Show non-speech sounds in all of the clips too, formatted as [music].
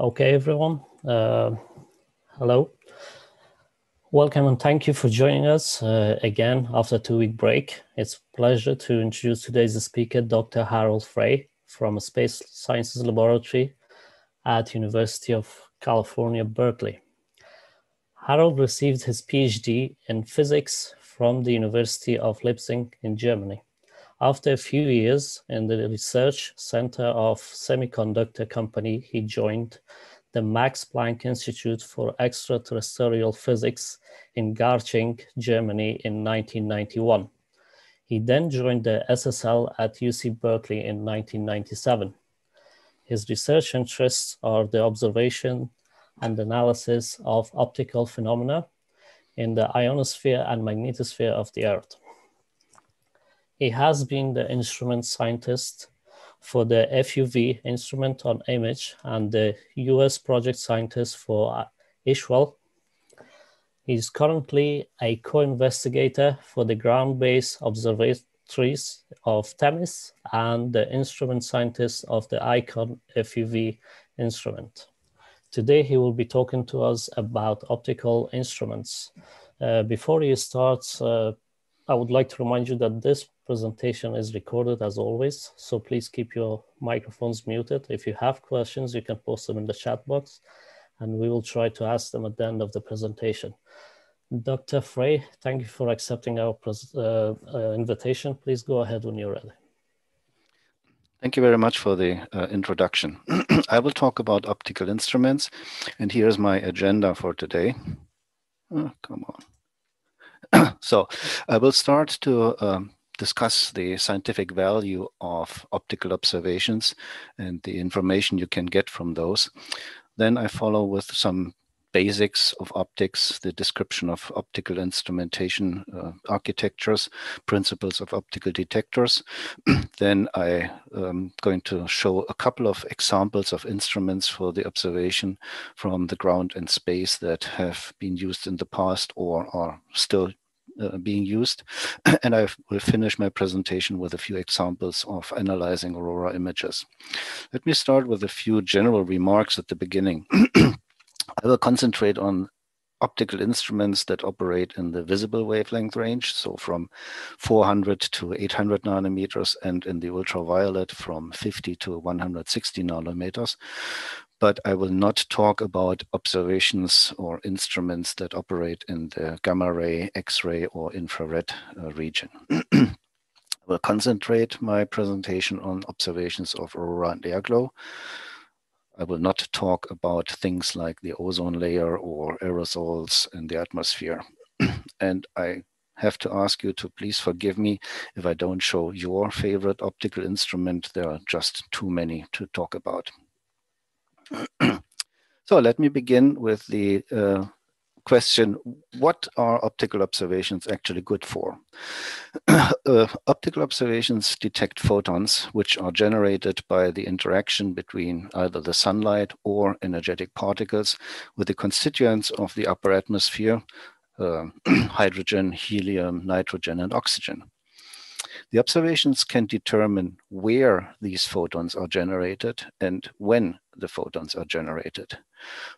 Okay, everyone. Uh, hello. Welcome and thank you for joining us uh, again after two-week break. It's a pleasure to introduce today's speaker, Dr. Harald Frey from Space Sciences Laboratory at University of California, Berkeley. Harald received his PhD in physics from the University of Leipzig in Germany. After a few years in the research center of semiconductor company, he joined the Max Planck Institute for Extraterrestrial Physics in Garching, Germany in 1991. He then joined the SSL at UC Berkeley in 1997. His research interests are the observation and analysis of optical phenomena in the ionosphere and magnetosphere of the Earth. He has been the instrument scientist for the FUV instrument on IMAGE and the US project scientist for ISUAL. He's currently a co-investigator for the ground-based observatories of Themis and the instrument scientist of the ICON FUV instrument. Today, he will be talking to us about optical instruments. Uh, before he starts, uh, I would like to remind you that this presentation is recorded as always, so please keep your microphones muted. If you have questions, you can post them in the chat box and we will try to ask them at the end of the presentation. Dr. Frey, thank you for accepting our uh, uh, invitation. Please go ahead when you're ready. Thank you very much for the uh, introduction. [clears throat] I will talk about optical instruments, and here's my agenda for today. Oh, come on. [clears throat] so I will start to um, discuss the scientific value of optical observations and the information you can get from those. Then I follow with some basics of optics, the description of optical instrumentation uh, architectures, principles of optical detectors. [clears throat] then I am um, going to show a couple of examples of instruments for the observation from the ground and space that have been used in the past or are still uh, being used. [clears throat] and I will finish my presentation with a few examples of analyzing aurora images. Let me start with a few general remarks at the beginning. [clears throat] I will concentrate on optical instruments that operate in the visible wavelength range, so from 400 to 800 nanometers, and in the ultraviolet from 50 to 160 nanometers but I will not talk about observations or instruments that operate in the gamma ray, X-ray, or infrared uh, region. [clears throat] I will concentrate my presentation on observations of aurora and airglow. I will not talk about things like the ozone layer or aerosols in the atmosphere. [clears throat] and I have to ask you to please forgive me if I don't show your favorite optical instrument. There are just too many to talk about. [clears throat] so let me begin with the uh, question, what are optical observations actually good for? [clears throat] uh, optical observations detect photons, which are generated by the interaction between either the sunlight or energetic particles with the constituents of the upper atmosphere, uh, [clears throat] hydrogen, helium, nitrogen, and oxygen. The observations can determine where these photons are generated and when the photons are generated.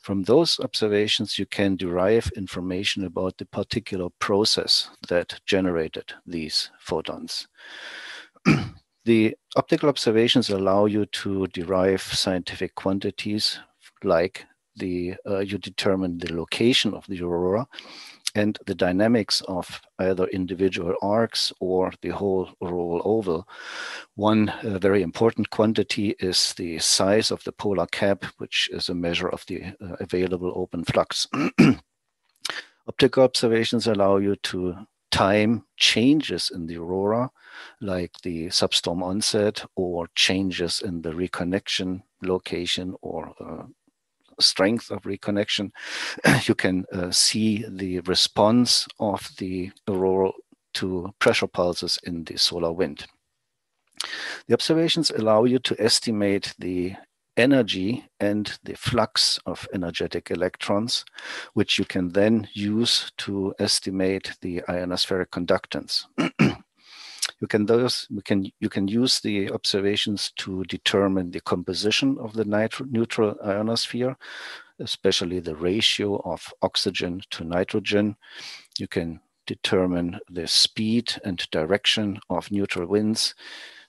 From those observations, you can derive information about the particular process that generated these photons. [clears throat] the optical observations allow you to derive scientific quantities like the uh, you determine the location of the aurora and the dynamics of either individual arcs or the whole auroral oval. One uh, very important quantity is the size of the polar cap, which is a measure of the uh, available open flux. [clears throat] Optical observations allow you to time changes in the aurora, like the substorm onset or changes in the reconnection location or uh, strength of reconnection, [clears throat] you can uh, see the response of the auroral to pressure pulses in the solar wind. The observations allow you to estimate the energy and the flux of energetic electrons, which you can then use to estimate the ionospheric conductance. [clears throat] You can those we can you can use the observations to determine the composition of the neutral ionosphere, especially the ratio of oxygen to nitrogen. You can determine the speed and direction of neutral winds.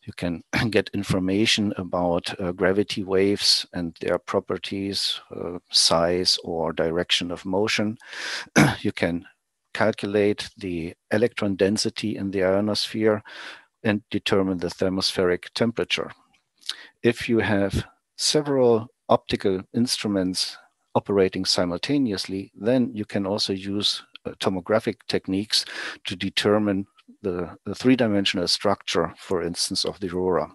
You can [clears throat] get information about uh, gravity waves and their properties, uh, size or direction of motion. [clears throat] you can calculate the electron density in the ionosphere and determine the thermospheric temperature. If you have several optical instruments operating simultaneously, then you can also use uh, tomographic techniques to determine the, the three-dimensional structure, for instance, of the aurora.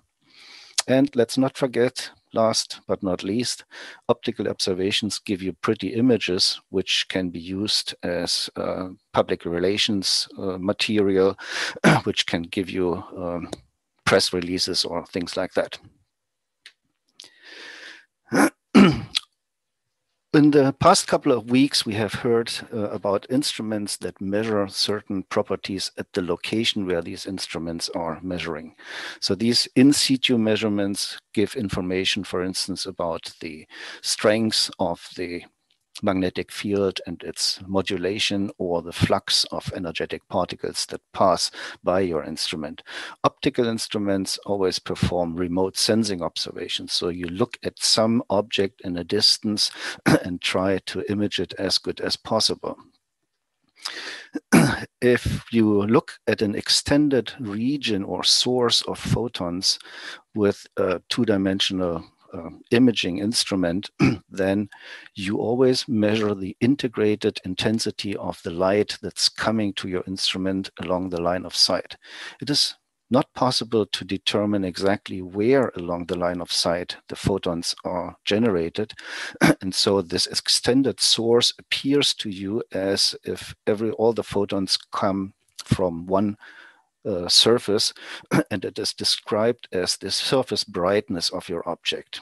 And let's not forget, last but not least, optical observations give you pretty images, which can be used as uh, public relations uh, material, [clears throat] which can give you um, press releases or things like that. [clears throat] In the past couple of weeks, we have heard uh, about instruments that measure certain properties at the location where these instruments are measuring. So these in situ measurements give information, for instance, about the strength of the magnetic field and its modulation or the flux of energetic particles that pass by your instrument. Optical instruments always perform remote sensing observations. So you look at some object in a distance [clears throat] and try to image it as good as possible. [clears throat] if you look at an extended region or source of photons with a two-dimensional uh, imaging instrument, [clears throat] then you always measure the integrated intensity of the light that's coming to your instrument along the line of sight. It is not possible to determine exactly where along the line of sight the photons are generated. [clears throat] and so this extended source appears to you as if every all the photons come from one uh, surface, [clears throat] and it is described as the surface brightness of your object.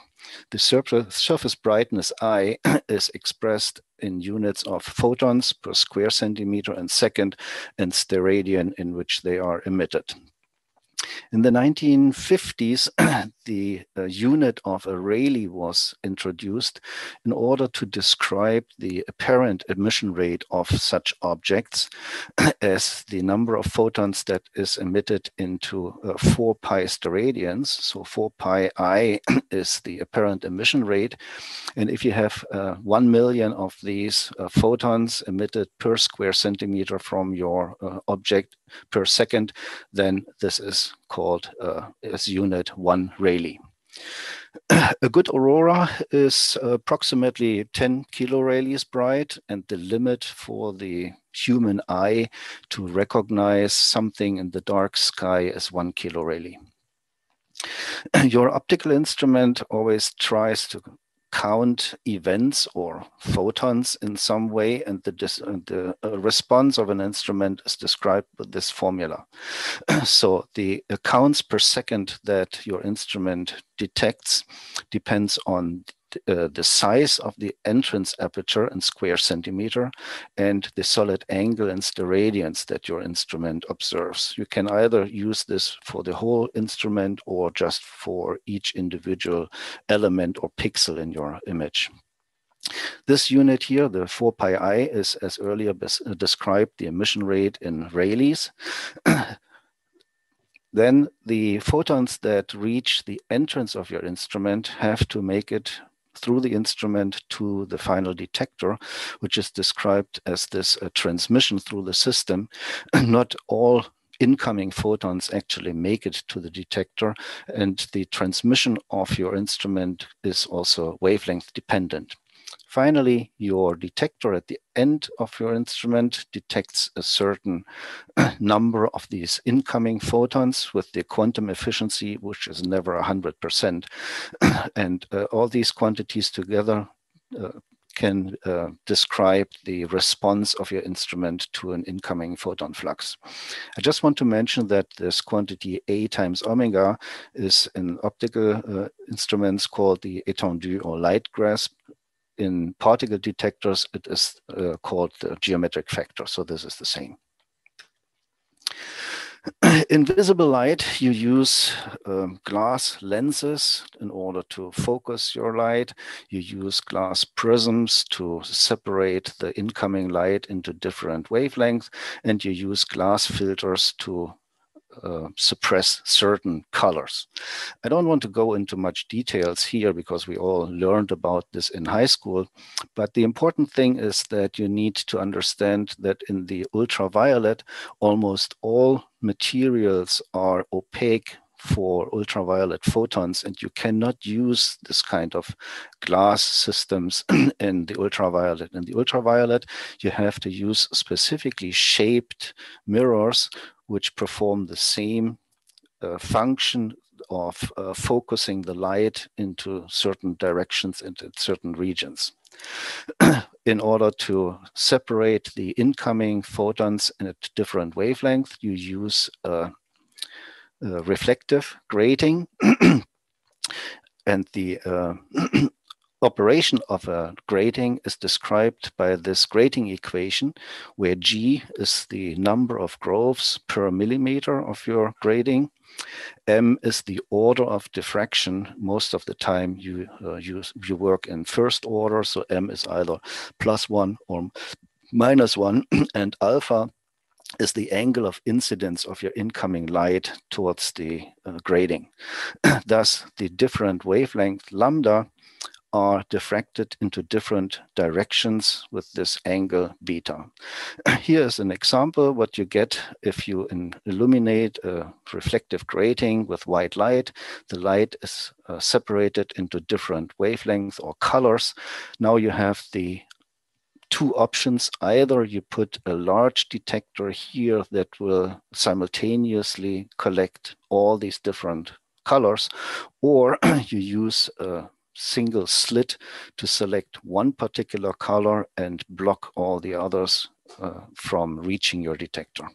The surface, surface brightness I [clears throat] is expressed in units of photons per square centimeter and second and steradian in which they are emitted. In the 1950s, [clears throat] the uh, unit of a Rayleigh was introduced in order to describe the apparent emission rate of such objects [clears throat] as the number of photons that is emitted into uh, 4 pi steradians. So 4 pi i [clears throat] is the apparent emission rate. And if you have uh, 1 million of these uh, photons emitted per square centimeter from your uh, object per second, then this is called uh, as unit 1 Rayleigh. [clears throat] A good aurora is approximately 10 kilorayleighs bright, and the limit for the human eye to recognize something in the dark sky is 1 kilorayleigh. [clears throat] Your optical instrument always tries to count events or photons in some way, and the, the uh, response of an instrument is described with this formula. [clears throat] so the counts per second that your instrument detects depends on uh, the size of the entrance aperture in square centimeter and the solid angle and the steradians that your instrument observes. You can either use this for the whole instrument or just for each individual element or pixel in your image. This unit here, the 4 pi i, is as earlier described the emission rate in Rayleighs. [clears throat] then the photons that reach the entrance of your instrument have to make it through the instrument to the final detector, which is described as this uh, transmission through the system. [clears throat] Not all incoming photons actually make it to the detector, and the transmission of your instrument is also wavelength dependent. Finally, your detector at the end of your instrument detects a certain [clears throat] number of these incoming photons with the quantum efficiency, which is never 100%. [clears throat] and uh, all these quantities together uh, can uh, describe the response of your instrument to an incoming photon flux. I just want to mention that this quantity A times omega is in optical uh, instruments called the étendue or light grasp in particle detectors, it is uh, called the geometric factor. So this is the same. [clears throat] In visible light, you use um, glass lenses in order to focus your light. You use glass prisms to separate the incoming light into different wavelengths, and you use glass filters to uh, suppress certain colors. I don't want to go into much details here because we all learned about this in high school, but the important thing is that you need to understand that in the ultraviolet, almost all materials are opaque for ultraviolet photons and you cannot use this kind of glass systems [clears throat] in the ultraviolet in the ultraviolet you have to use specifically shaped mirrors which perform the same uh, function of uh, focusing the light into certain directions into certain regions. [clears throat] in order to separate the incoming photons at different wavelengths, you use a, a reflective grating [clears throat] and the uh, [clears throat] operation of a grating is described by this grating equation, where G is the number of grooves per millimeter of your grating. M is the order of diffraction. Most of the time you, uh, use, you work in first order, so M is either plus one or minus one, [clears throat] and alpha is the angle of incidence of your incoming light towards the uh, grating. [clears throat] Thus, the different wavelength lambda are diffracted into different directions with this angle beta. [clears throat] Here is an example what you get if you illuminate a reflective grating with white light. The light is uh, separated into different wavelengths or colors. Now you have the two options. Either you put a large detector here that will simultaneously collect all these different colors, or [clears throat] you use a single slit to select one particular color and block all the others uh, from reaching your detector.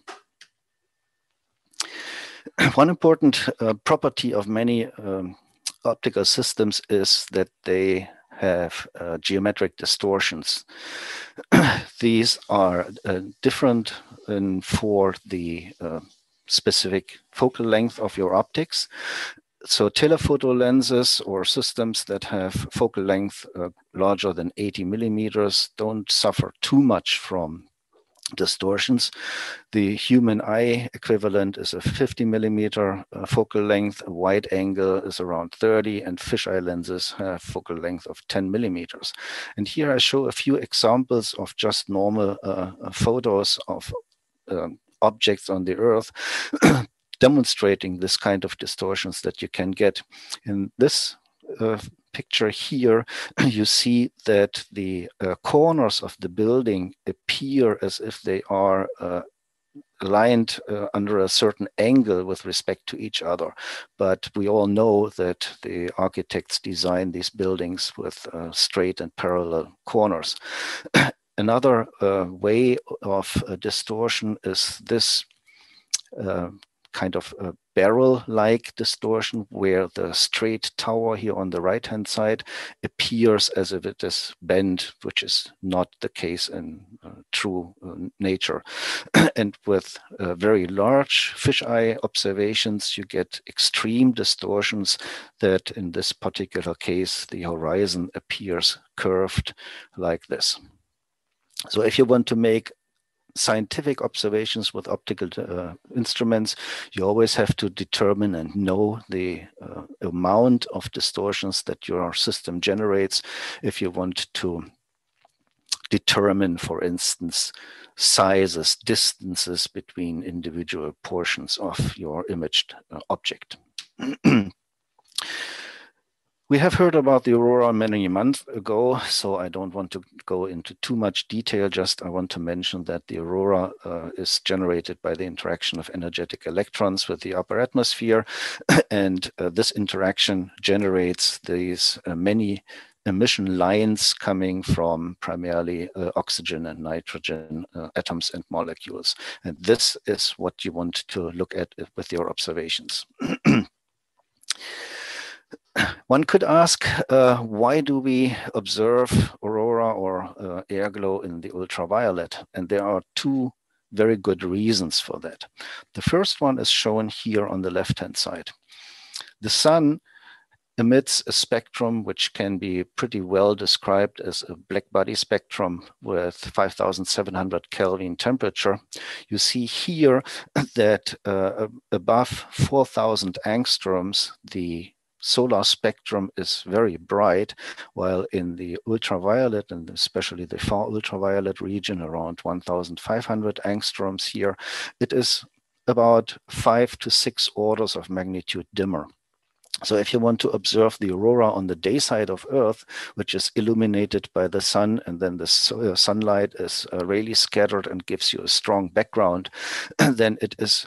[clears throat] One important uh, property of many um, optical systems is that they have uh, geometric distortions. [clears throat] These are uh, different in, for the uh, specific focal length of your optics so telephoto lenses or systems that have focal length uh, larger than 80 millimeters don't suffer too much from distortions. The human eye equivalent is a 50 millimeter uh, focal length, wide angle is around 30, and fisheye lenses have focal length of 10 millimeters. And here I show a few examples of just normal uh, uh photos of um, objects on the earth [clears throat] demonstrating this kind of distortions that you can get. In this uh, picture here, [clears throat] you see that the uh, corners of the building appear as if they are uh, aligned uh, under a certain angle with respect to each other. But we all know that the architects design these buildings with uh, straight and parallel corners. [clears throat] Another uh, way of distortion is this uh, kind of a barrel-like distortion where the straight tower here on the right-hand side appears as if it is bent, which is not the case in uh, true uh, nature. [clears throat] and with uh, very large fisheye observations, you get extreme distortions that in this particular case, the horizon appears curved like this. So if you want to make scientific observations with optical uh, instruments, you always have to determine and know the uh, amount of distortions that your system generates if you want to determine, for instance, sizes, distances between individual portions of your imaged uh, object. [clears throat] We have heard about the aurora many months ago, so I don't want to go into too much detail. Just I want to mention that the aurora uh, is generated by the interaction of energetic electrons with the upper atmosphere. [coughs] and uh, this interaction generates these uh, many emission lines coming from primarily uh, oxygen and nitrogen uh, atoms and molecules. And this is what you want to look at with your observations. [coughs] [clears throat] One could ask, uh, why do we observe aurora or uh, air glow in the ultraviolet? And there are two very good reasons for that. The first one is shown here on the left-hand side. The sun emits a spectrum which can be pretty well described as a black body spectrum with 5700 Kelvin temperature. You see here [clears throat] that uh, above 4000 angstroms, the solar spectrum is very bright, while in the ultraviolet and especially the far ultraviolet region around 1500 angstroms here, it is about five to six orders of magnitude dimmer. So if you want to observe the aurora on the day side of Earth, which is illuminated by the sun, and then the uh, sunlight is uh, really scattered and gives you a strong background, [clears throat] then it is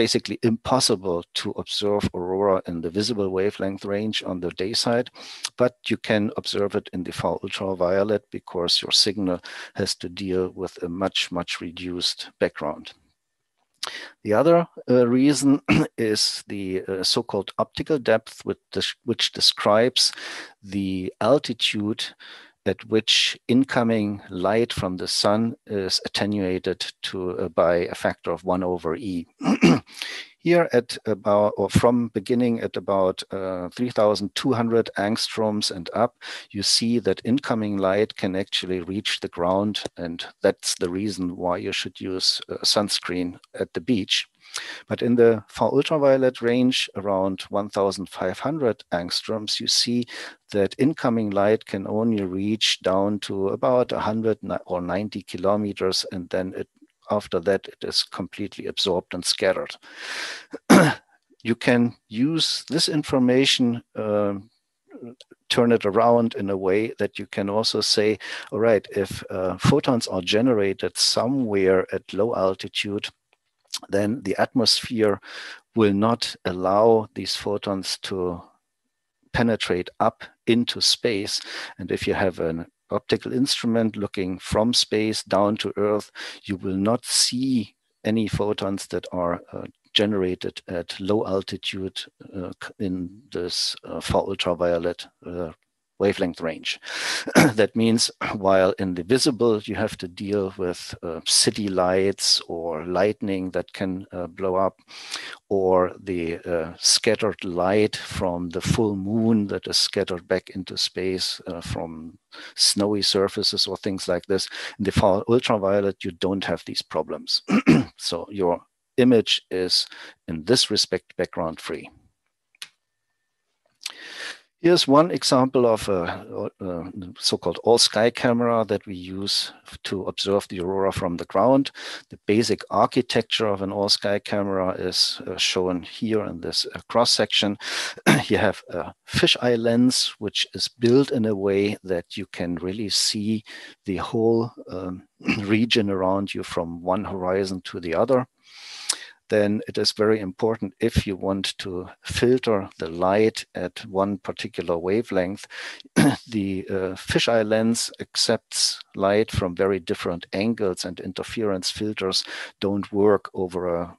basically impossible to observe aurora in the visible wavelength range on the day side, but you can observe it in the far ultraviolet because your signal has to deal with a much, much reduced background. The other uh, reason [clears throat] is the uh, so-called optical depth, which, which describes the altitude at which incoming light from the sun is attenuated to uh, by a factor of 1 over e. [clears throat] Here at about, or from beginning at about uh, 3200 angstroms and up, you see that incoming light can actually reach the ground. And that's the reason why you should use sunscreen at the beach. But in the far ultraviolet range around 1500 angstroms, you see that incoming light can only reach down to about 100 or 90 kilometers, and then it, after that it is completely absorbed and scattered. [clears throat] you can use this information uh, turn it around in a way that you can also say, all right, if uh, photons are generated somewhere at low altitude, then the atmosphere will not allow these photons to penetrate up into space. And if you have an optical instrument looking from space down to Earth, you will not see any photons that are uh, generated at low altitude uh, in this uh, far ultraviolet uh, wavelength range. [clears throat] that means while in the visible, you have to deal with uh, city lights or lightning that can uh, blow up, or the uh, scattered light from the full moon that is scattered back into space uh, from snowy surfaces or things like this. In the far ultraviolet, you don't have these problems. [clears throat] so your image is in this respect background free. Here's one example of a, a so-called all-sky camera that we use to observe the aurora from the ground. The basic architecture of an all-sky camera is uh, shown here in this uh, cross-section. [clears throat] you have a fisheye lens, which is built in a way that you can really see the whole um, [clears throat] region around you from one horizon to the other then it is very important if you want to filter the light at one particular wavelength. [clears throat] the uh, fisheye lens accepts light from very different angles and interference filters don't work over a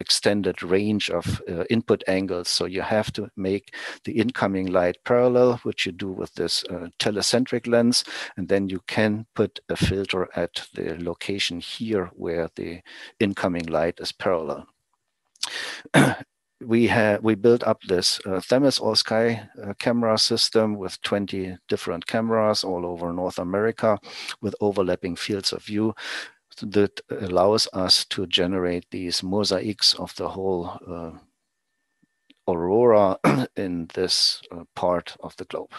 extended range of uh, input angles. So you have to make the incoming light parallel, which you do with this uh, telecentric lens. And then you can put a filter at the location here where the incoming light is parallel. [clears throat] we have we built up this uh, Themis All Sky uh, camera system with 20 different cameras all over North America with overlapping fields of view that allows us to generate these mosaics of the whole uh, aurora [clears throat] in this uh, part of the globe.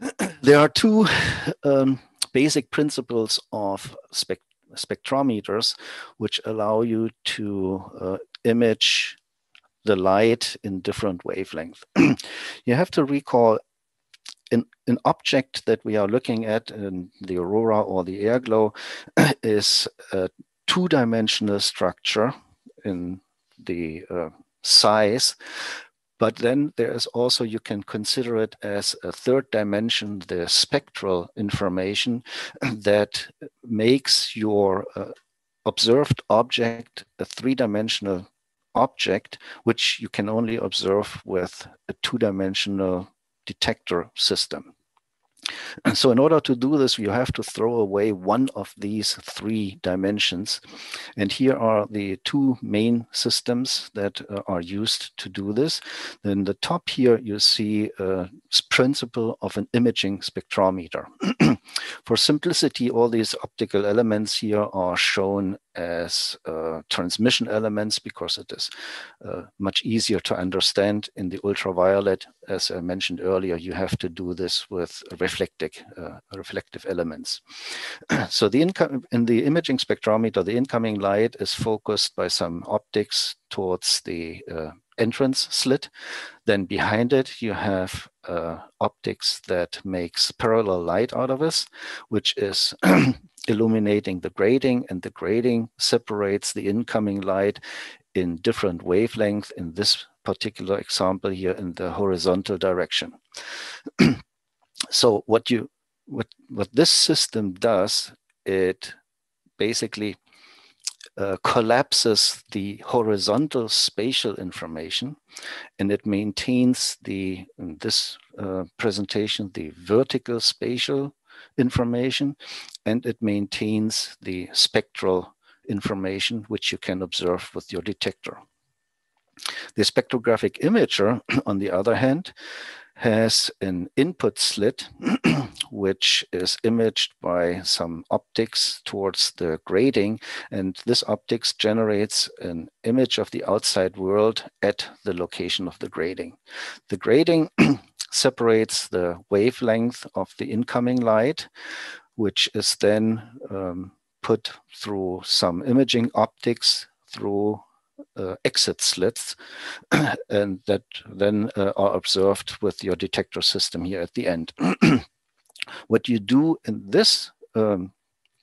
[clears throat] there are two um, basic principles of spect spectrometers, which allow you to uh, image the light in different wavelengths. [clears throat] you have to recall an, an object that we are looking at in the aurora or the air glow [clears throat] is a two-dimensional structure in the uh, size but then there is also, you can consider it as a third dimension, the spectral information [clears throat] that makes your uh, observed object a three dimensional object, which you can only observe with a two dimensional detector system. so in order to do this, you have to throw away one of these three dimensions. And here are the two main systems that uh, are used to do this. Then the top here, you see a principle of an imaging spectrometer. [clears throat] For simplicity, all these optical elements here are shown as uh, transmission elements because it is uh, much easier to understand in the ultraviolet. As I mentioned earlier, you have to do this with reflective, uh, reflective elements. [clears throat] so the in the imaging spectrometer, the incoming light is focused by some optics towards the uh, entrance slit. Then behind it, you have uh, optics that makes parallel light out of this, which is [clears throat] illuminating the grating and the grating separates the incoming light in different wavelength in this particular example here in the horizontal direction. [clears throat] so what you what what this system does, it basically uh, collapses the horizontal spatial information and it maintains the in this uh, presentation the vertical spatial information and it maintains the spectral information which you can observe with your detector. The spectrographic imager, [clears throat] on the other hand, has an input slit, [clears throat] which is imaged by some optics towards the grating. And this optics generates an image of the outside world at the location of the grating. The grating [clears throat] separates the wavelength of the incoming light, which is then um, put through some imaging optics through exit slits [clears throat] and that then uh, are observed with your detector system here at the end. [clears throat] what you do in this um,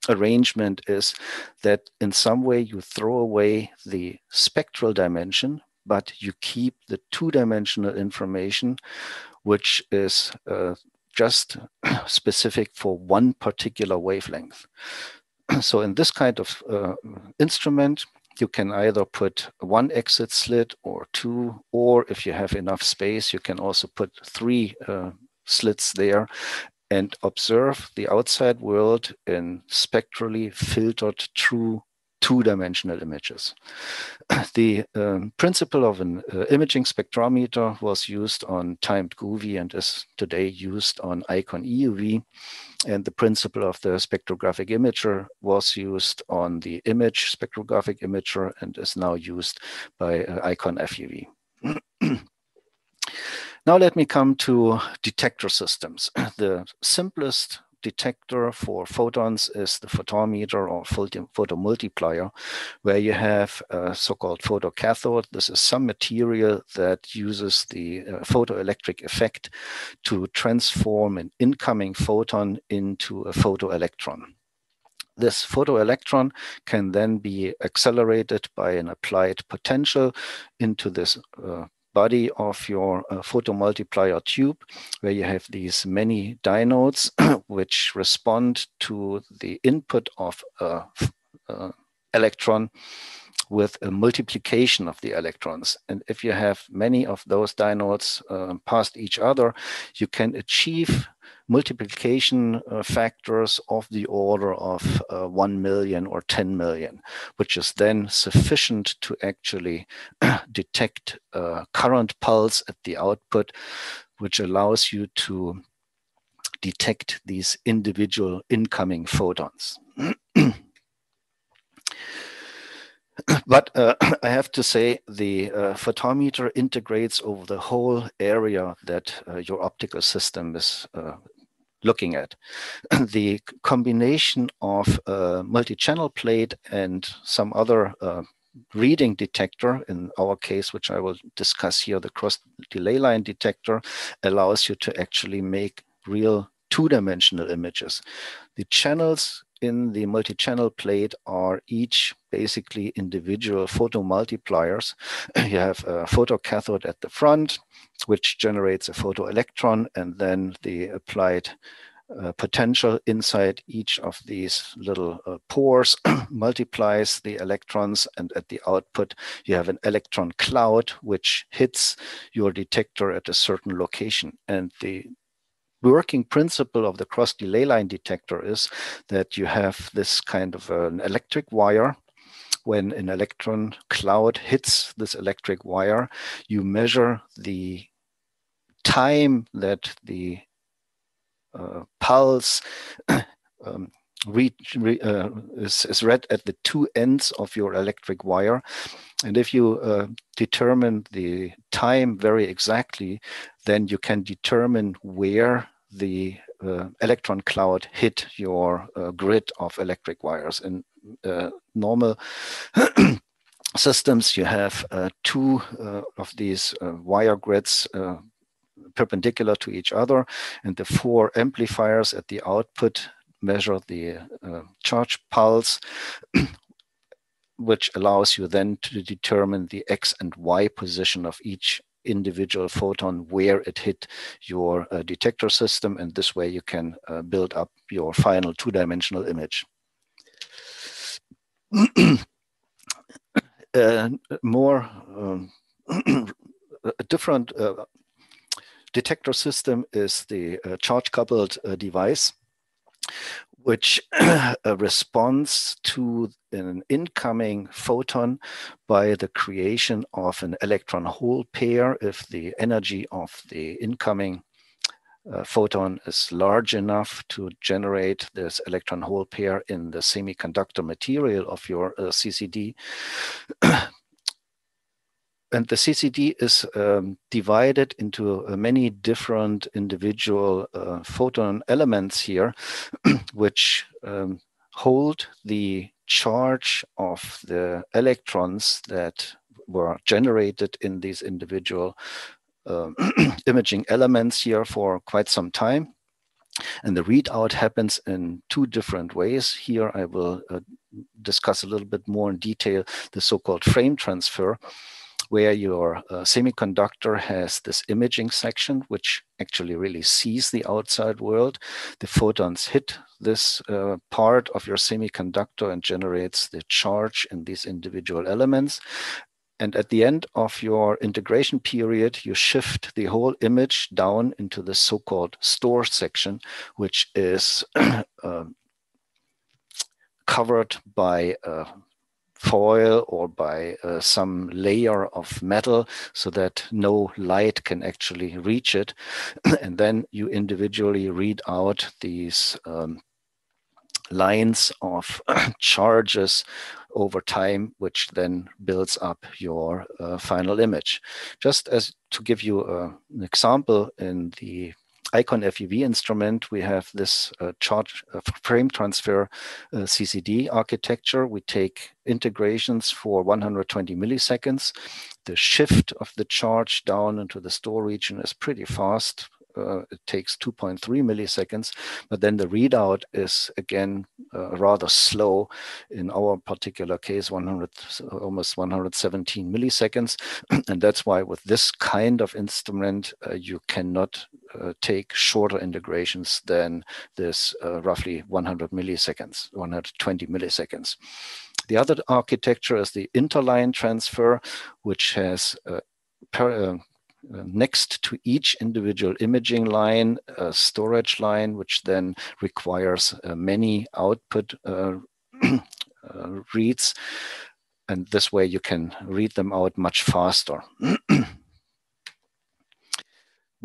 arrangement is that in some way you throw away the spectral dimension, but you keep the two-dimensional information which is uh, just [clears throat] specific for one particular wavelength. so in this kind of uh, instrument, you can either put one exit slit or two, or if you have enough space, you can also put three uh, slits there and observe the outside world in spectrally filtered true two-dimensional images. the um, principle of an uh, imaging spectrometer was used on TIMED GUVI and is today used on ICON EUV. And the principle of the spectrographic imager was used on the image spectrographic imager and is now used by uh, ICON FUV. [clears throat] now let me come to detector systems. [clears throat] The simplest detector for photons is the photometer or photomultiplier, where you have a so-called photocathode. This is some material that uses the uh, photoelectric effect to transform an incoming photon into a photoelectron. This photoelectron can then be accelerated by an applied potential into this uh, body of your uh, photomultiplier tube, where you have these many dynodes [clears throat] which respond to the input of a, a electron with a multiplication of the electrons. And if you have many of those dynodes uh, past each other, you can achieve multiplication uh, factors of the order of uh, 1 million or 10 million, which is then sufficient to actually [clears throat] detect a current pulse at the output, which allows you to detect these individual incoming photons. [clears throat] [clears throat] but uh, [clears throat] I have to say the uh, photometer integrates over the whole area that uh, your optical system is uh, looking at. [clears throat] the combination of a multi-channel plate and some other uh, reading detector, in our case, which I will discuss here, the cross delay line detector, allows you to actually make real two-dimensional images. The channels in the multi-channel plate are each basically individual photomultipliers. [clears throat] you have a photocathode at the front, which generates a photoelectron, and then the applied uh, potential inside each of these little uh, pores [clears throat] multiplies the electrons and at the output you have an electron cloud which hits your detector at a certain location and the working principle of the cross delay line detector is that you have this kind of an electric wire when an electron cloud hits this electric wire, you measure the time that the uh, pulse [clears throat] um, read, re, uh, is, is, read at the two ends of your electric wire. And if you uh, determine the time very exactly, then you can determine where the uh, electron cloud hit your uh, grid of electric wires. In uh, normal [clears throat] systems, you have uh, two of these wire grids perpendicular to each other, and the four amplifiers at the output measure the uh, charge pulse, [clears throat] which allows you then to determine the x and y position of each individual photon where it hit your uh, detector system and this way you can uh, build up your final two-dimensional image. [clears throat] uh, more um, [clears throat] a different uh, detector system is the uh, charge coupled uh, device which [clears throat] responds to an incoming photon by the creation of an electron hole pair if the energy of the incoming uh, photon is large enough to generate this electron hole pair in the semiconductor material of your uh, CCD. [clears throat] and the CCD is um, divided into uh, many different individual uh, photon elements here, [clears throat] which um, hold the charge of the electrons that were generated in these individual uh, [clears throat] imaging elements here for quite some time. And the readout happens in two different ways. Here I will uh, discuss a little bit more in detail the so-called frame transfer, where your uh, semiconductor has this imaging section, which actually really sees the outside world. The photons hit this uh, part of your semiconductor and generates the charge in these individual elements. And at the end of your integration period, you shift the whole image down into the so-called store section, which is [clears throat] uh, covered by uh, foil or by uh, some layer of metal so that no light can actually reach it. [clears throat] and then you individually read out these um, lines of [clears throat] charges over time, which then builds up your uh, final image. Just as to give you uh, an example in the Icon FUV instrument, we have this uh, charge uh, frame transfer uh, CCD architecture. We take integrations for 120 milliseconds. The shift of the charge down into the store region is pretty fast, uh, it takes 2.3 milliseconds, but then the readout is again uh, rather slow. In our particular case, 100, almost 117 milliseconds. [clears throat] and that's why with this kind of instrument, uh, you cannot uh, take shorter integrations than this uh, roughly 100 milliseconds, 120 milliseconds. The other architecture is the interline transfer, which has uh, per, uh, next to each individual imaging line, a storage line, which then requires uh, many output uh, [clears throat] reads. And this way you can read them out much faster. [clears throat]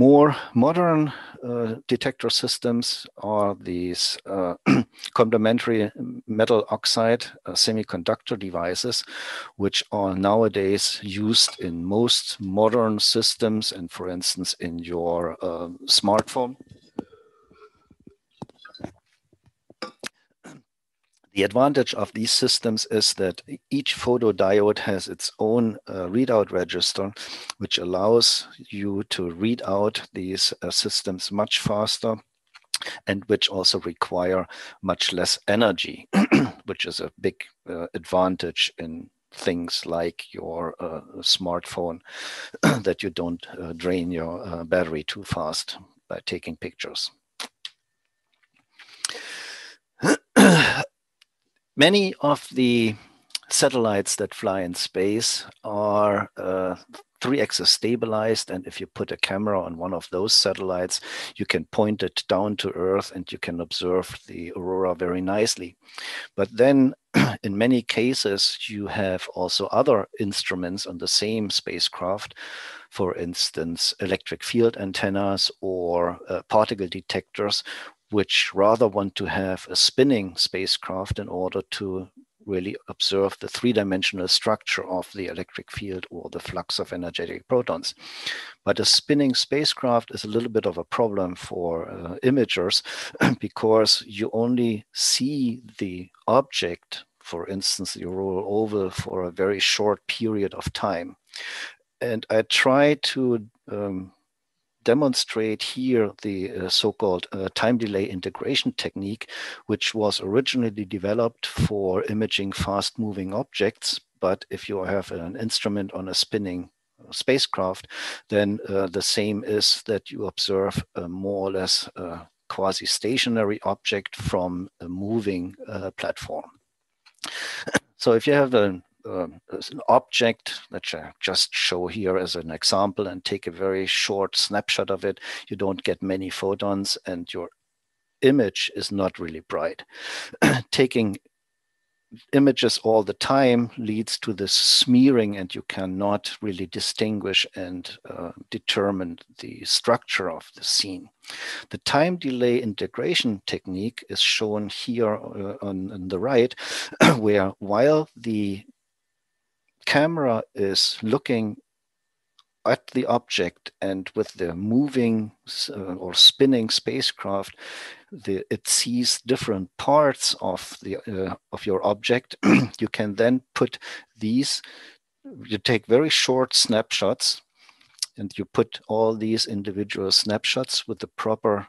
More modern uh, detector systems are these uh, [clears throat] complementary metal oxide uh, semiconductor devices, which are nowadays used in most modern systems and, for instance, in your uh, smartphone. The advantage of these systems is that each photodiode has its own uh, readout register, which allows you to read out these uh, systems much faster and which also require much less energy, [clears throat] which is a big uh, advantage in things like your uh, smartphone, [clears throat] that you don't uh, drain your uh, battery too fast by taking pictures. Many of the satellites that fly in space are uh, three axis stabilized. And if you put a camera on one of those satellites, you can point it down to Earth and you can observe the aurora very nicely. But then [clears throat] in many cases, you have also other instruments on the same spacecraft, for instance, electric field antennas or uh, particle detectors, which rather want to have a spinning spacecraft in order to really observe the three-dimensional structure of the electric field or the flux of energetic protons. But a spinning spacecraft is a little bit of a problem for uh, imagers [clears throat] because you only see the object, for instance, the auroral oval, for a very short period of time. And I try to um, demonstrate here the uh, so-called uh, time delay integration technique, which was originally developed for imaging fast-moving objects. But if you have an instrument on a spinning uh, spacecraft, then uh, the same is that you observe a more or less a quasi-stationary object from a moving uh, platform. So if you have an um, an object that I just show here as an example and take a very short snapshot of it, you don't get many photons and your image is not really bright. [clears throat] Taking images all the time leads to this smearing and you cannot really distinguish and uh, determine the structure of the scene. The time delay integration technique is shown here uh, on, on the right, [clears throat] where while the camera is looking at the object and with the moving uh, or spinning spacecraft, the, it sees different parts of the uh, of your object. [clears throat] you can then put these. You take very short snapshots, and you put all these individual snapshots with the proper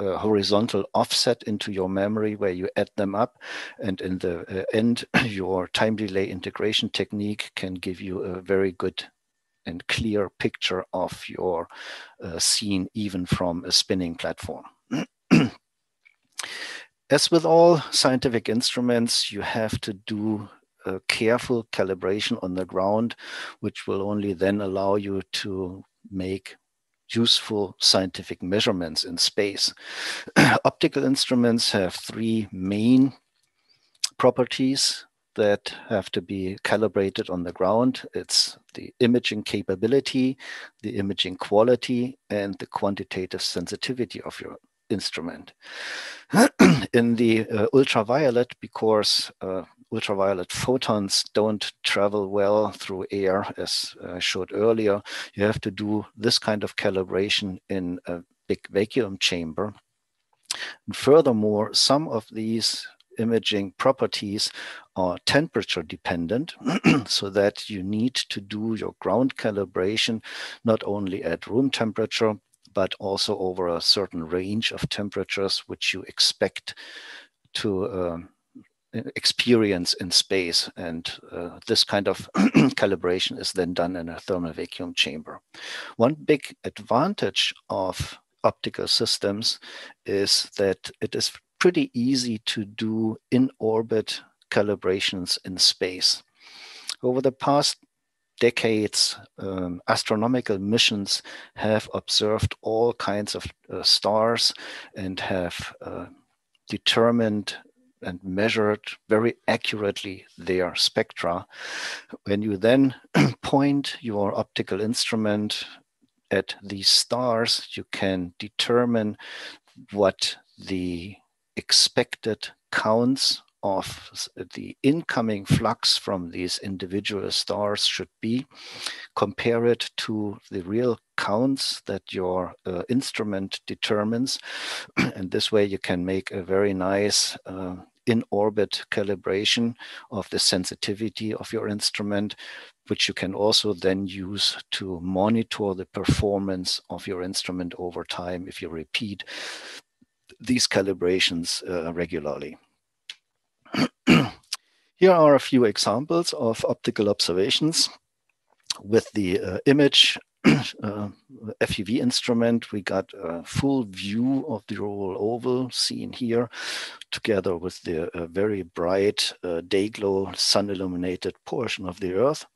uh, horizontal offset into your memory where you add them up. And in the uh, end, [clears throat] your time delay integration technique can give you a very good and clear picture of your uh, scene, even from a spinning platform. [clears throat] As with all scientific instruments, you have to do a careful calibration on the ground, which will only then allow you to make useful scientific measurements in space. [clears throat] Optical instruments have three main properties that have to be calibrated on the ground. It's the imaging capability, the imaging quality, and the quantitative sensitivity of your instrument. [clears throat] in the uh, ultraviolet, because uh, ultraviolet photons don't travel well through air, as I showed earlier. You have to do this kind of calibration in a big vacuum chamber. And furthermore, some of these imaging properties are temperature dependent, [clears throat] so that you need to do your ground calibration not only at room temperature, but also over a certain range of temperatures which you expect to um, experience in space. And uh, this kind of [clears throat] calibration is then done in a thermal vacuum chamber. One big advantage of optical systems is that it is pretty easy to do in orbit calibrations in space. Over the past decades, um, astronomical missions have observed all kinds of uh, stars and have uh, determined and measured very accurately their spectra. When you then [clears throat] point your optical instrument at these stars, you can determine what the expected counts of the incoming flux from these individual stars should be, compare it to the real counts that your uh, instrument determines. [clears throat] and this way you can make a very nice uh, in orbit calibration of the sensitivity of your instrument, which you can also then use to monitor the performance of your instrument over time if you repeat these calibrations uh, regularly. [clears throat] Here are a few examples of optical observations with the uh, IMAGE [clears throat] uh, FUV instrument, we got a full view of the auroral oval seen here, together with the uh, very bright uh, day glow sun illuminated portion of the Earth.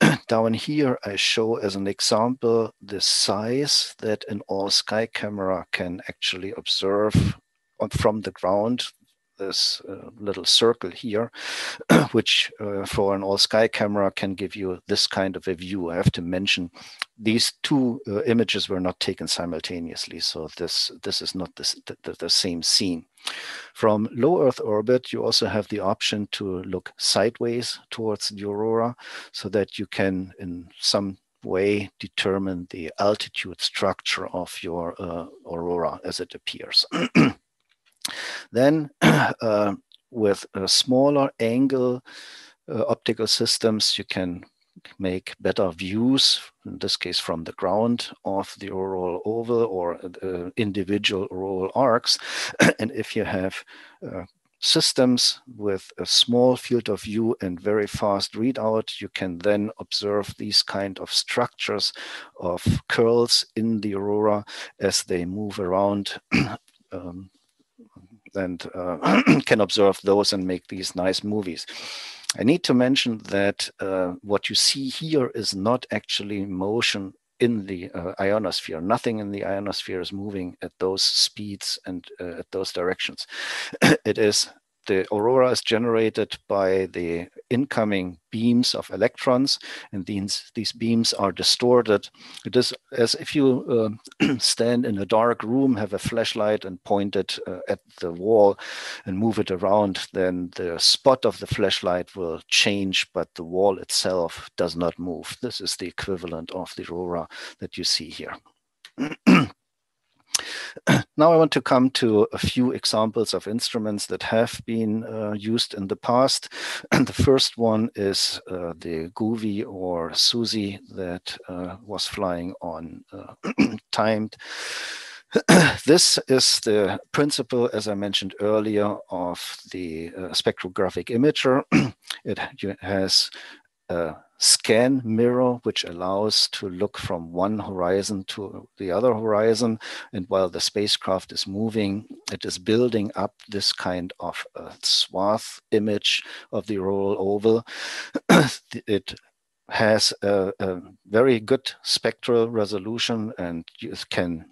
[clears throat] Down here, I show as an example the size that an all sky camera can actually observe from the ground this uh, little circle here, [clears throat] which uh, for an all sky camera can give you this kind of a view. I have to mention these two uh, images were not taken simultaneously, so this, this is not the, the same scene. From low Earth orbit, you also have the option to look sideways towards the aurora so that you can, in some way, determine the altitude structure of your uh, aurora as it appears. [clears throat] Then [clears throat] uh, with a smaller angle uh, optical systems, you can make better views, in this case from the ground, of the auroral oval or uh, individual auroral arcs. [clears throat] and if you have uh, systems with a small field of view and very fast readout, you can then observe these kind of structures of curls in the aurora as they move around [clears throat] um, and uh, [clears throat] can observe those and make these nice movies. I need to mention that uh, what you see here is not actually motion in the uh, ionosphere. Nothing in the ionosphere is moving at those speeds and uh, at those directions. [clears throat] it is the aurora is generated by the incoming beams of electrons, and these, these beams are distorted. It is as if you uh, [clears throat] stand in a dark room, have a flashlight, and point it uh, at the wall and move it around, then the spot of the flashlight will change, but the wall itself does not move. This is the equivalent of the aurora that you see here. [clears throat] [clears throat] now I want to come to a few examples of instruments that have been uh, used in the past. And [clears throat] the first one is uh, the GUVI or SSUSI that uh, was flying on uh, [clears throat] TIMED. this is the principle, as I mentioned earlier, of the uh, spectrographic imager. it has a scan mirror, which allows to look from one horizon to the other horizon. And while the spacecraft is moving, it is building up this kind of swath image of the auroral oval. [clears throat] it has a, a, very good spectral resolution and you can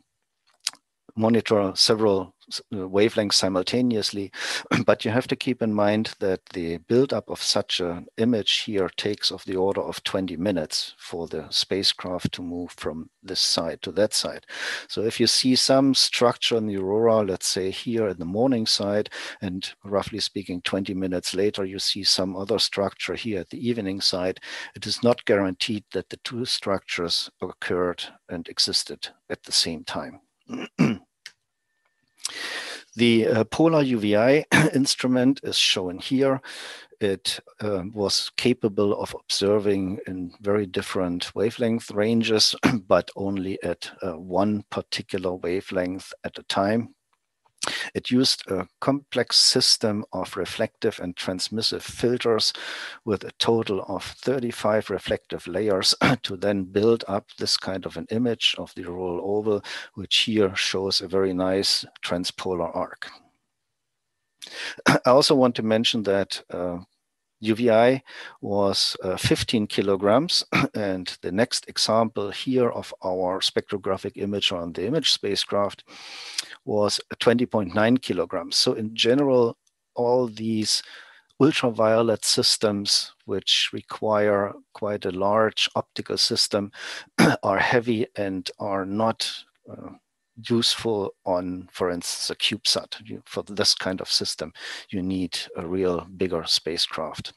monitor several uh, wavelengths simultaneously. [clears throat] but you have to keep in mind that the buildup of such an image here takes of the order of 20 minutes for the spacecraft to move from this side to that side. So if you see some structure in the aurora, let's say here in the morning side, and roughly speaking, 20 minutes later, you see some other structure here at the evening side, it is not guaranteed that the two structures occurred and existed at the same time. [clears throat] the uh, polar UVI [clears throat] instrument is shown here. It uh, was capable of observing in very different wavelength ranges, [clears throat] but only at uh, one particular wavelength at a time. It used a complex system of reflective and transmissive filters with a total of 35 reflective layers [clears throat] to then build up this kind of an image of the auroral oval, which here shows a very nice transpolar arc. [clears throat] I also want to mention that uh, UVI was uh, 15 kilograms. [clears throat] and the next example here of our spectrographic image on the IMAGE spacecraft was 20.9 kilograms. So in general, all these ultraviolet systems, which require quite a large optical system, [clears throat] are heavy and are not uh, useful on, for instance, a CubeSat. You, for this kind of system, you need a real bigger spacecraft.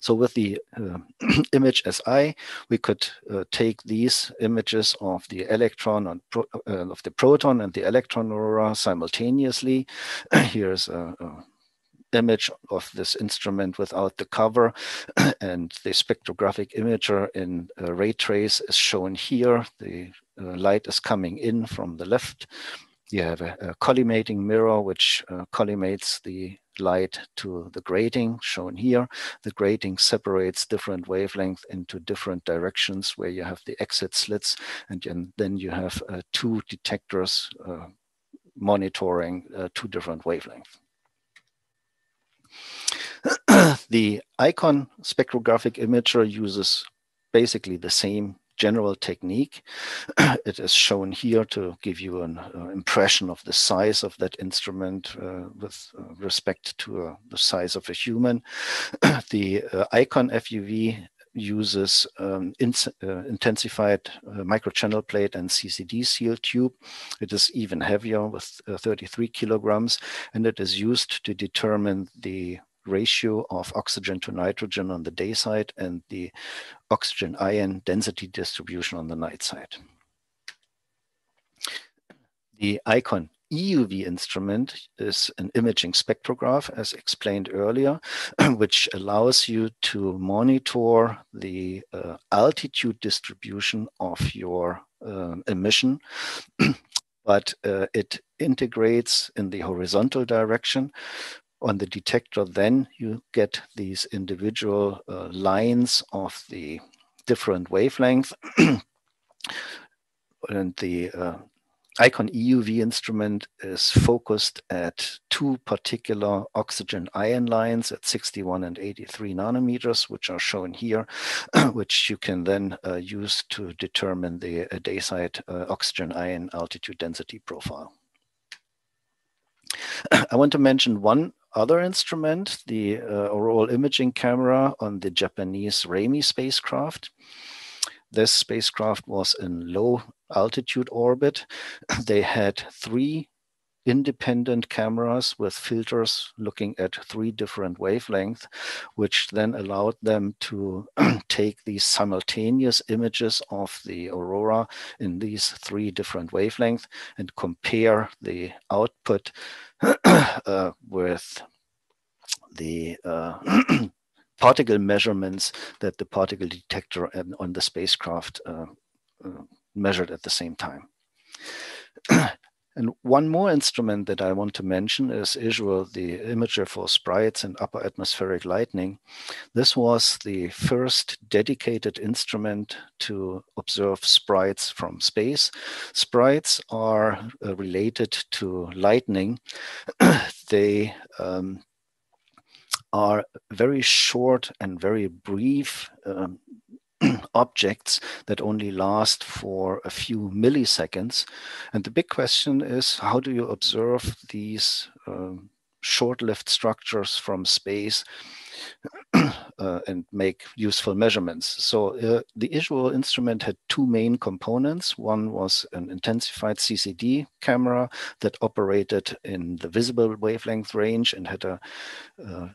So with the uh, [clears throat] IMAGE SI, we could uh, take these images of the electron and pro uh, of the proton and the electron aurora simultaneously. [clears throat] Here's a, a image of this instrument without the cover [clears throat] and the spectrographic imager in ray trace is shown here. The uh, light is coming in from the left you have a, a collimating mirror which uh, collimates the light to the grating shown here. The grating separates different wavelengths into different directions where you have the exit slits and then you have uh, two detectors uh, monitoring uh, two different wavelengths. [clears throat] the ICON spectrographic imager uses basically the same general technique. [clears throat] it is shown here to give you an uh, impression of the size of that instrument uh, with uh, respect to uh, the size of a human. [clears throat] the uh, ICON FUV uses um, in, uh, intensified microchannel plate and CCD seal tube. It is even heavier with 33 kilograms, and it is used to determine the ratio of oxygen to nitrogen on the day side and the oxygen ion density distribution on the night side. The ICON EUV instrument is an imaging spectrograph, as explained earlier, [clears throat] which allows you to monitor the uh, altitude distribution of your uh, emission, [clears throat] but uh, it integrates in the horizontal direction on the detector, then you get these individual uh, lines of the different wavelength. [clears throat] and the uh, ICON EUV instrument is focused at two particular oxygen ion lines at 61 and 83 nanometers, which are shown here, [clears throat] which you can then uh, use to determine the uh, dayside uh, oxygen ion altitude density profile. [clears throat] I want to mention one other instrument, the uh, Auroral Imaging Camera on the Japanese Reimei spacecraft. This spacecraft was in low altitude orbit. [clears throat] They had three independent cameras with filters looking at three different wavelengths, which then allowed them to [clears throat] take these simultaneous images of the aurora in these three different wavelengths and compare the output [clears throat] uh, with the uh, [clears throat] particle measurements that the particle detector on the spacecraft uh, uh, measured at the same time. [clears throat] And one more instrument that I want to mention is ISUAL, the imager for sprites and upper atmospheric lightning. This was the first dedicated instrument to observe sprites from space. Sprites are uh, related to lightning. [clears throat] they um, are very short and very brief um, [clears throat] objects that only last for a few milliseconds. And the big question is how do you observe these um, short-lived structures from space [clears throat] uh, and make useful measurements. So uh, the ISUAL instrument had two main components. One was an intensified CCD camera that operated in the visible wavelength range and had a uh,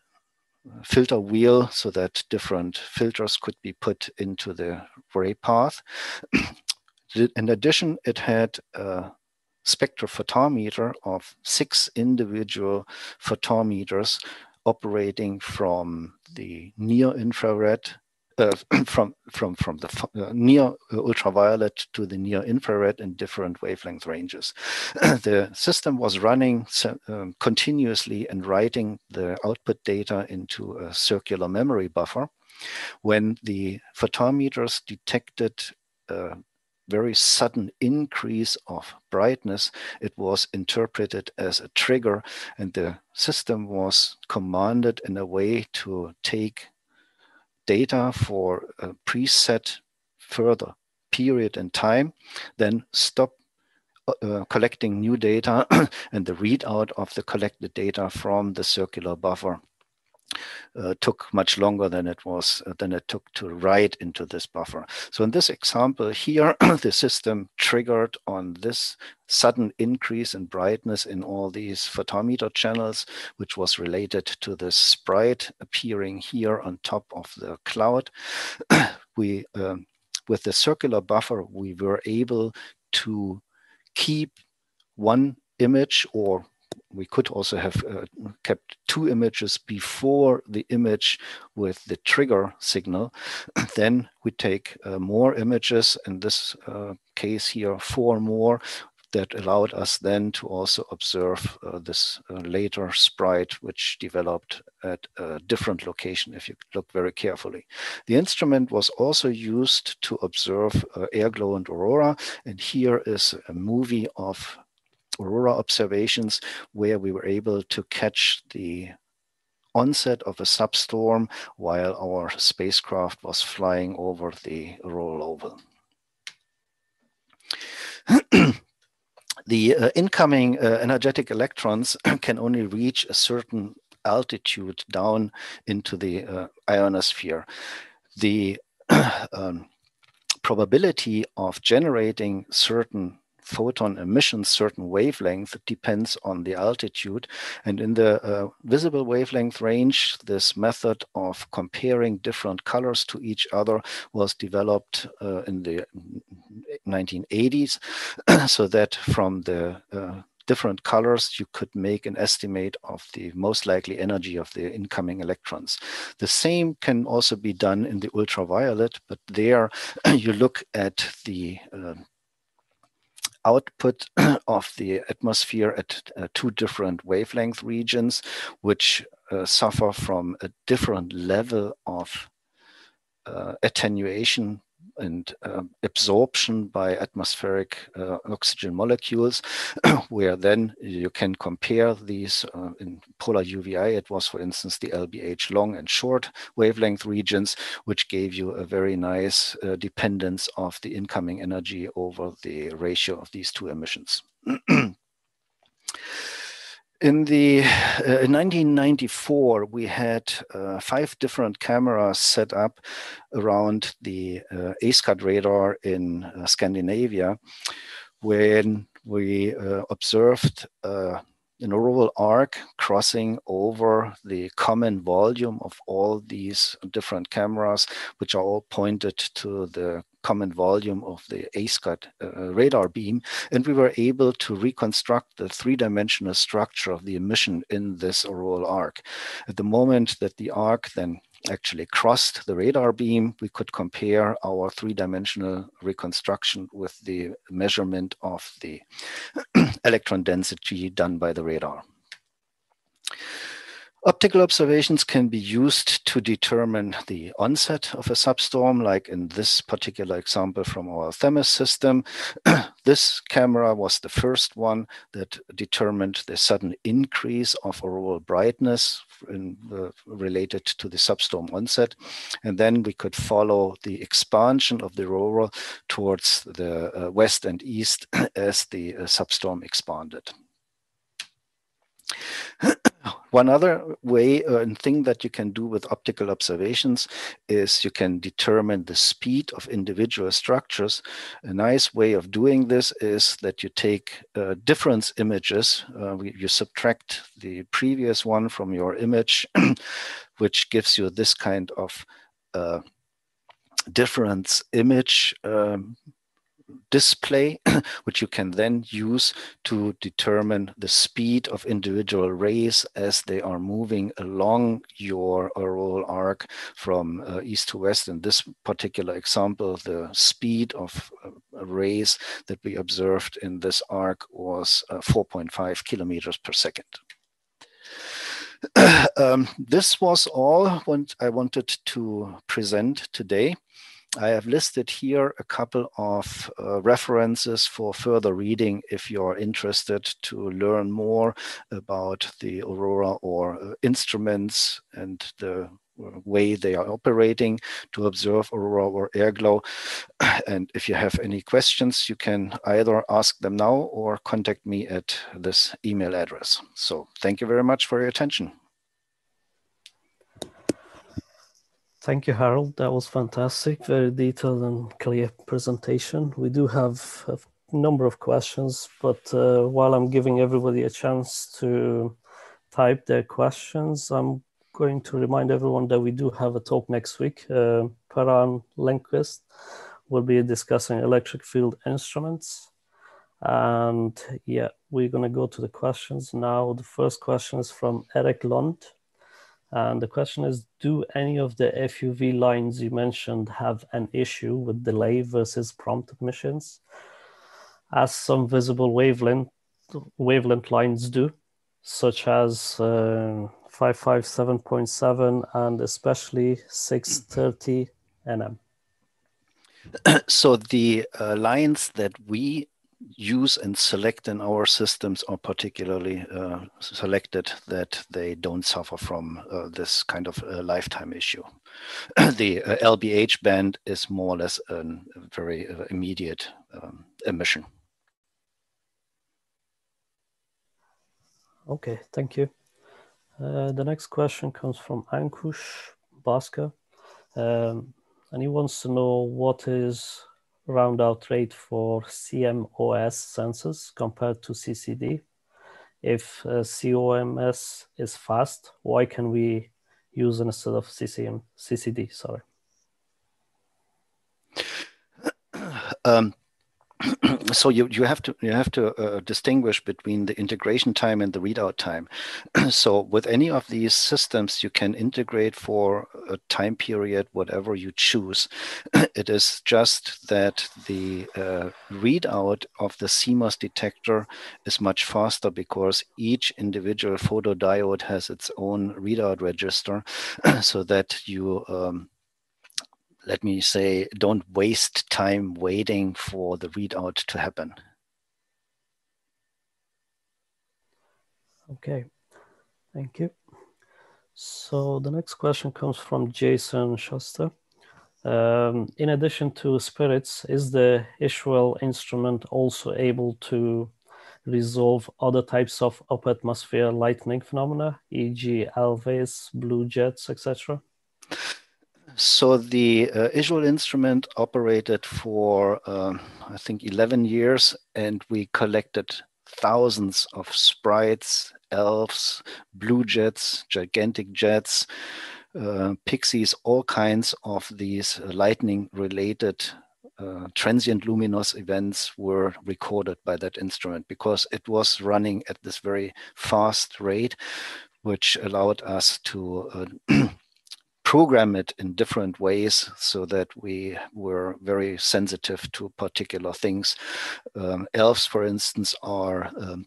filter wheel so that different filters could be put into the ray path. [clears throat] In addition, it had a spectrophotometer of six individual photometers operating from the near infrared [clears throat] from from from the uh, near ultraviolet to the near infrared in different wavelength ranges. [clears throat] the system was running um, continuously and writing the output data into a circular memory buffer. When the photometers detected a very sudden increase of brightness, it was interpreted as a trigger, and the system was commanded in a way to take data for a preset further period and time, then stop uh, collecting new data [clears throat] and the readout of the collected data from the circular buffer uh, took much longer than it was uh, than it took to write into this buffer. So in this example here, [clears throat] the system triggered on this sudden increase in brightness in all these photometer channels, which was related to the sprite appearing here on top of the cloud. [clears throat] we um, with the circular buffer, we were able to keep one image or we could also have uh, kept two images before the image with the trigger signal. [clears throat] then we take uh, more images, in this uh, case here, four more, that allowed us then to also observe uh, this uh, later sprite, which developed at a different location if you look very carefully. The instrument was also used to observe uh, air glow and aurora. And here is a movie of aurora observations where we were able to catch the onset of a substorm while our spacecraft was flying over the auroral oval. [clears throat] the uh, incoming uh, energetic electrons [clears throat] can only reach a certain altitude down into the uh, ionosphere. The [clears throat] um, probability of generating certain photon emissions certain wavelength depends on the altitude. And in the uh, visible wavelength range, this method of comparing different colors to each other was developed uh, in the 1980s [clears throat] so that from the uh, different colors, you could make an estimate of the most likely energy of the incoming electrons. The same can also be done in the ultraviolet, but there [clears throat] you look at the uh, output [clears throat] of the atmosphere at uh, two different wavelength regions, which uh, suffer from a different level of uh, attenuation and uh, absorption by atmospheric uh, oxygen molecules, [clears throat] where then you can compare these uh, in polar UVI. It was, for instance, the LBH long and short wavelength regions, which gave you a very nice uh, dependence of the incoming energy over the ratio of these two emissions. [clears throat] In the uh, in 1994, we had uh, five different cameras set up around the uh, radar in uh, Scandinavia, when we uh, observed an auroral arc crossing over the common volume of all these different cameras, which are all pointed to the common volume of the EISCAT uh, radar beam, and we were able to reconstruct the three-dimensional structure of the emission in this auroral arc. At the moment that the arc then actually crossed the radar beam, we could compare our three-dimensional reconstruction with the measurement of the [clears throat] electron density done by the radar. Optical observations can be used to determine the onset of a substorm, like in this particular example from our Themis system. [clears throat] this camera was the first one that determined the sudden increase of auroral brightness in, related to the substorm onset. And then we could follow the expansion of the aurora towards the uh, west and east [clears throat] as the uh, substorm expanded. [clears throat] One other way uh, and thing that you can do with optical observations is you can determine the speed of individual structures. A nice way of doing this is that you take uh, difference images, uh, you subtract the previous one from your image, [clears throat] which gives you this kind of uh, difference image um, display, [coughs] which you can then use to determine the speed of individual rays as they are moving along your auroral arc from uh, east to west. In this particular example, the speed of uh, rays that we observed in this arc was uh, 4.5 kilometers per second. [coughs] um, this was all what I wanted to present today. I have listed here a couple of uh, references for further reading if you're interested to learn more about the Aurora or uh, instruments and the uh, way they are operating to observe aurora or air glow. [clears throat] And if you have any questions, you can either ask them now or contact me at this email address. So thank you very much for your attention. Thank you, Harald. That was fantastic. Very detailed and clear presentation. We do have a number of questions, but uh, while I'm giving everybody a chance to type their questions, I'm going to remind everyone that we do have a talk next week. Uh, Lindqvist will be discussing electric field instruments. And yeah, we're going to go to the questions now. The first question is from Eric Lund. And the question is Do any of the FUV lines you mentioned have an issue with delay versus prompt emissions? as some visible wavelength wavelength lines do, such as uh, 557.7 and especially 630 nm. [clears throat] So the uh, lines that we use and select in our systems are particularly uh, selected that they don't suffer from uh, this kind of uh, lifetime issue. [clears throat] the uh, LBH band is more or less a very uh, immediate um, emission. Okay, thank you. Uh, the next question comes from Ankush Bhaskar. Um, and he wants to know what is round out rate for CMOS sensors compared to CCD. If uh, COMS is fast, why can we use instead of CCM, CCD? Sorry. Um, [clears throat] so you, you have to you have to uh, distinguish between the integration time and the readout time. [clears throat] so with any of these systems, you can integrate for a time period whatever you choose. [clears throat] it is just that the uh, readout of the CMOS detector is much faster because each individual photodiode has its own readout register, so that you um, let me say, don't waste time waiting for the readout to happen. Okay, thank you. So the next question comes from Jason Schuster. Um, in addition to spirits, is the ISUAL instrument also able to resolve other types of upper atmosphere lightning phenomena, e.g., elves, blue jets, etc.? So the uh, ISUAL instrument operated for, uh, I think, 11 years, and we collected thousands of sprites, elves, blue jets, gigantic jets, uh, pixies, all kinds of these lightning-related uh, transient luminous events were recorded by that instrument because it was running at this very fast rate, which allowed us to uh, [clears throat] program it in different ways so that we were very sensitive to particular things. Um, elves, for instance, are um,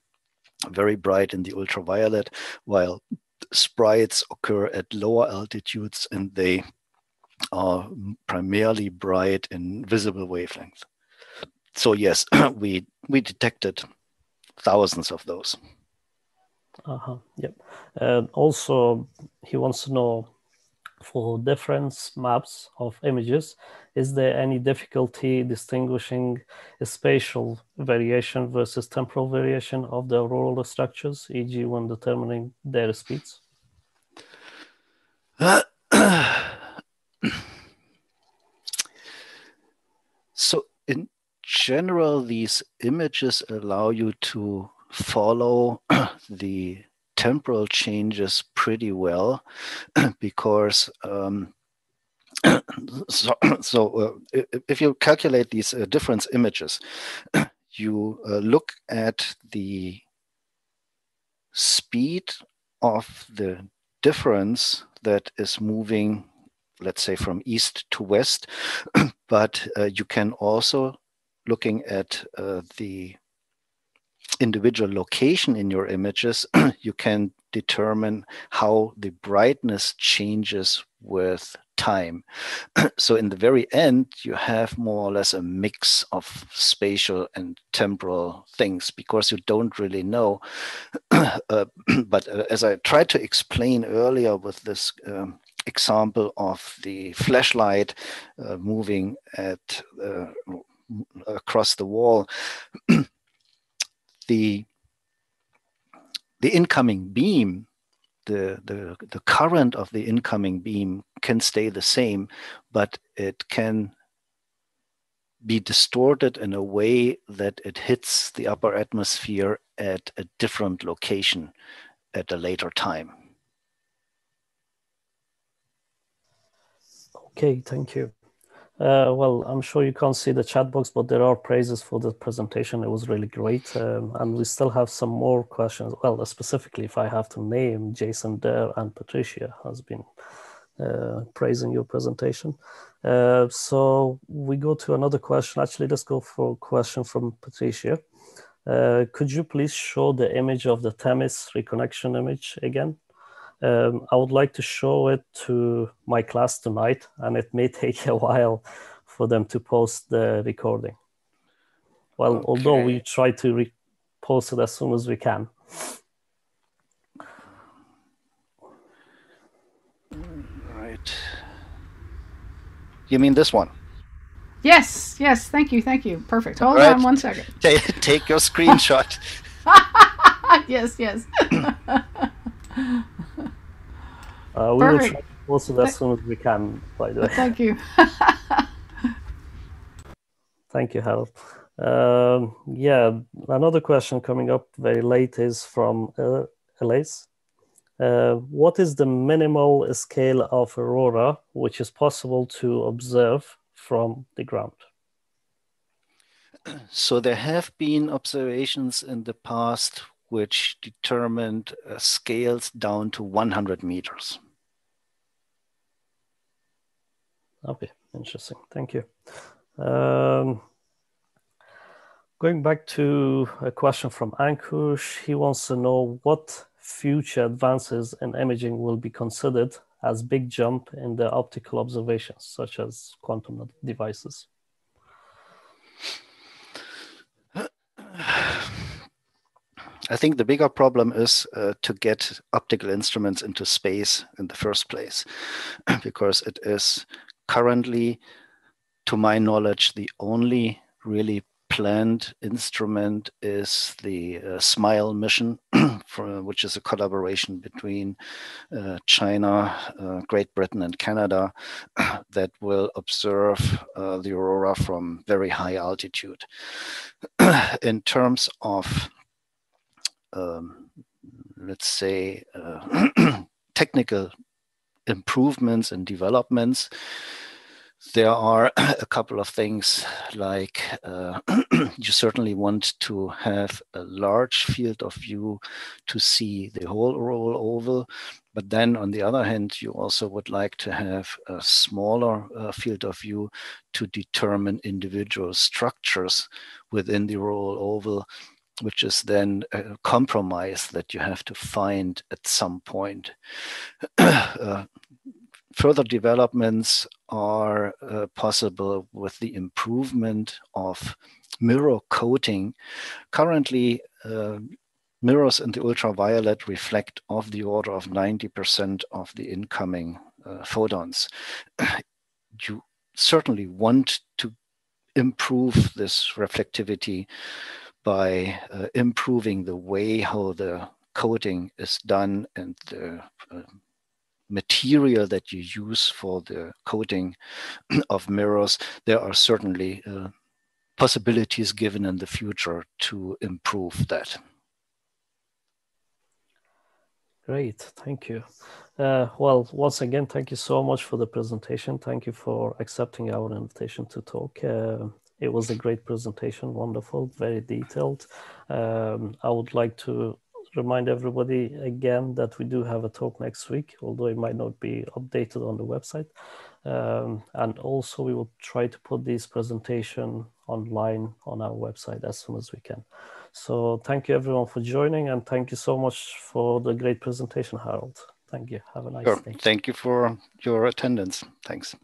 very bright in the ultraviolet, while sprites occur at lower altitudes and they are primarily bright in visible wavelength. So yes, [clears throat] we we detected thousands of those. Uh-huh. Yep. Uh, also, he wants to know for different maps of images, is there any difficulty distinguishing spatial variation versus temporal variation of the auroral structures, e.g. when determining their speeds? [coughs] so in general, these images allow you to follow [coughs] the temporal changes pretty well [clears throat] because um, [clears throat] so, [clears throat] so uh, if you calculate these uh, difference images, you uh, look at the speed of the difference that is moving, let's say from east to west, but uh, you can also looking at uh, the individual location in your images, [clears throat] you can determine how the brightness changes with time. [clears throat] so in the very end, you have more or less a mix of spatial and temporal things because you don't really know. [clears throat] uh, but uh, as I tried to explain earlier with this um, example of the flashlight uh, moving at uh, across the wall, the the incoming beam the, the the current of the incoming beam can stay the same but it can be distorted in a way that it hits the upper atmosphere at a different location at a later time. Okay thank you uh, well, I'm sure you can't see the chat box, but there are praises for the presentation. It was really great. Um, and we still have some more questions. Well, specifically, if I have to name Jason Dare and Patricia has been uh, praising your presentation. Uh, so we go to another question. Actually, let's go for a question from Patricia. Uh, could you please show the image of the Themis reconnection image again? Um, I would like to show it to my class tonight, and it may [laughs] take a while for them to post the recording. Well, okay. although we try to re- post it as soon as we can. Right. You mean this one? Yes, yes. Thank you, thank you. Perfect. Hold right. on one second. [laughs] Take, take your screenshot. [laughs] yes, yes. [clears throat] Uh, we Perfect. will try to post it as soon as we can, by the way. Thank you. [laughs] Thank you, Harald. Um, yeah, another question coming up very late is from uh, Elise. Uh, what is the minimal scale of aurora which is possible to observe from the ground? [clears throat] So there have been observations in the past which determined uh, scales down to 100 meters. Okay, interesting. Thank you. Um, going back to a question from Ankush, he wants to know what future advances in imaging will be considered as big jump in the optical observations, such as quantum devices. I think the bigger problem is uh, to get optical instruments into space in the first place, [clears throat] because it is currently, to my knowledge, the only really planned instrument is the uh, SMILE mission, [clears throat] for, which is a collaboration between uh, China, uh, Great Britain, and Canada [clears throat] that will observe uh, the aurora from very high altitude. In terms of um, let's say, uh, [clears throat] technical improvements and developments. There are [clears throat] a couple of things like uh, [clears throat] you certainly want to have a large field of view to see the whole auroral oval. But then on the other hand, you also would like to have a smaller uh, field of view to determine individual structures within the auroral oval which is then a compromise that you have to find at some point. [clears throat] uh, further developments are uh, possible with the improvement of mirror coating. Currently, uh, mirrors in the ultraviolet reflect of the order of 90% of the incoming uh, photons. [clears throat] you certainly want to improve this reflectivity by uh, improving the way how the coating is done and the uh, material that you use for the coating [clears throat] of mirrors, there are certainly uh, possibilities given in the future to improve that. Great, thank you. Uh, well, once again, thank you so much for the presentation. Thank you for accepting our invitation to talk. Uh, it was a great presentation, wonderful, very detailed. Um, I would like to remind everybody again that we do have a talk next week, although it might not be updated on the website. Um, and also we will try to put this presentation online on our website as soon as we can. So thank you everyone for joining and thank you so much for the great presentation, Harald. Thank you. Have a nice sure. day. Thank you for your attendance. Thanks.